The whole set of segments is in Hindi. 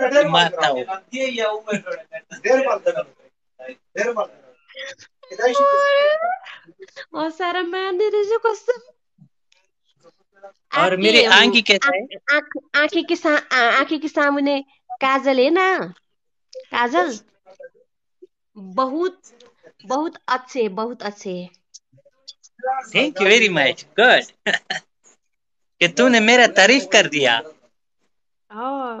माता हो और सारा मार्ने रहेछ कस्तो और मेरी आंखी कैसा है आँख के सा आँखी के सामने काजल है ना काजल बहुत बहुत अच्छे बहुत अच्छे thank you very much good कि तूने मेरा तारीफ़ कर दिया ओह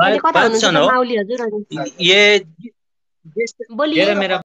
अहिले कता हुनुहुन्छ माउली हजुर